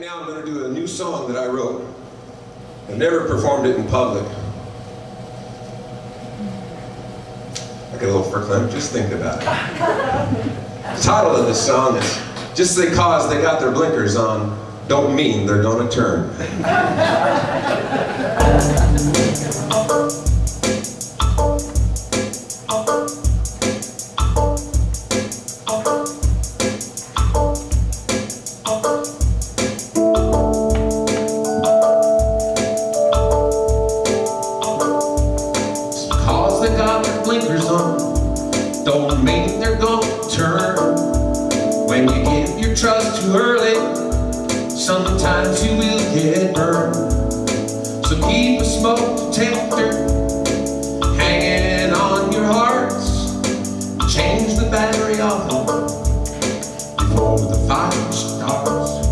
Now I'm going to do a new song that I wrote. I've never performed it in public. I get a little verklempt, just think about it. The title of this song is Just Because They Got Their Blinkers On Don't Mean They're Gonna Turn. Don't mean they're gonna turn When you give your trust too early Sometimes you will get burned. So keep a smoke detector Hanging on your hearts. Change the battery off Before the fire starts.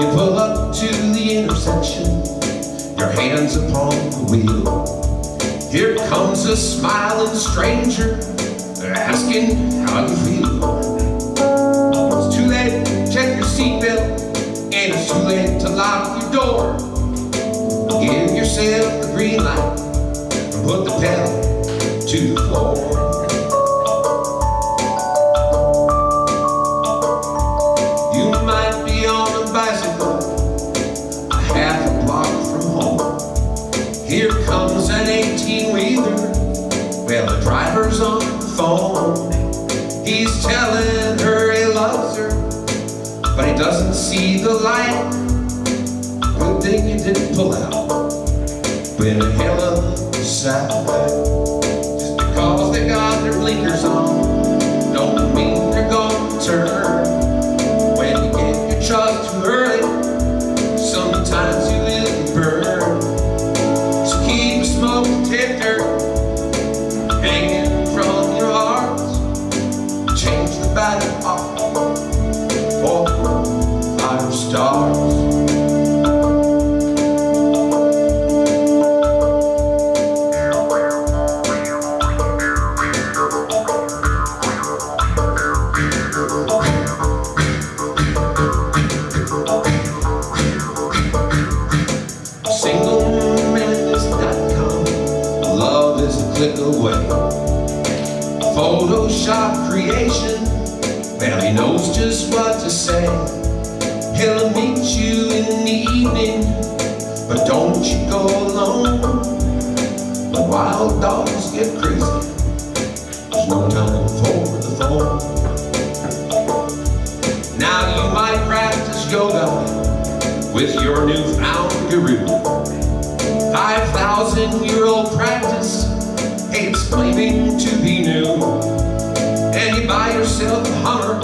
You pull up to the intersection, hands upon the wheel. Here comes a smiling stranger, asking how you feel. Driver's on the phone. He's telling her he loves her, but he doesn't see the light. Good thing you didn't pull out. Hell of a sight. Just because they got their blinkers on, from your hearts. Change the battle off for fire stars. Click away. Photoshop creation, well, he knows just what to say. He'll meet you in the evening, but don't you go alone. The wild dogs get crazy. There's no time for the phone. Now you might practice yoga with your newfound guru. 5,000 year old practice, it's claiming to be new. And you buy yourself a Hummer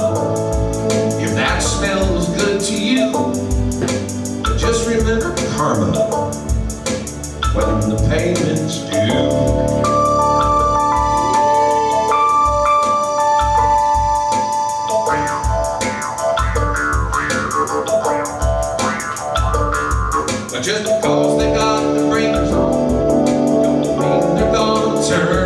if that smells good to you. But just remember karma when the payment's due. But just because they got serve.